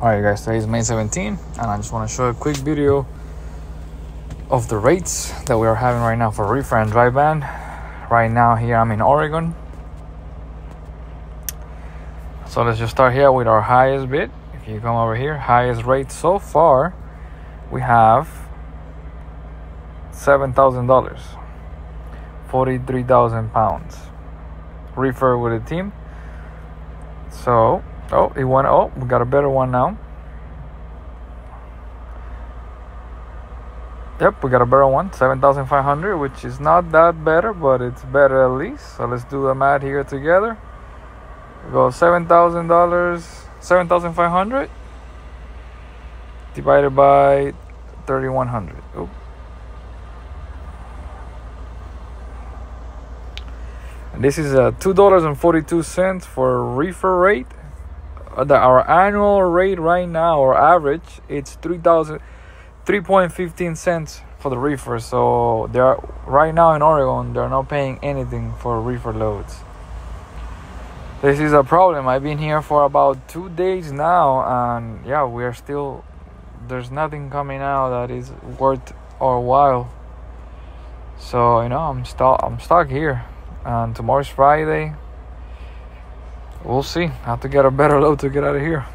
Alright guys, today is May 17 and I just want to show a quick video of the rates that we are having right now for reefer and dry van. Right now here I'm in Oregon. So let's just start here with our highest bid. If you come over here, highest rate so far, we have $7,000. 43,000 pounds. Reefer with a team. So Oh, he went. Oh, we got a better one now. Yep, we got a better one, 7,500, which is not that better, but it's better at least. So let's do the math here together. We go $7,000, 7,500 divided by 3,100. Oop. And this is a $2.42 for reefer rate uh, the, our annual rate right now or average it's 3000 3.15 cents for the reefer. So they are right now in oregon they're not paying anything for reefer loads. This is a problem. I've been here for about two days now and yeah we're still there's nothing coming out that is worth our while. So you know i'm stuck i'm stuck here. And tomorrow's friday we'll see. I have to get a better load to get out of here.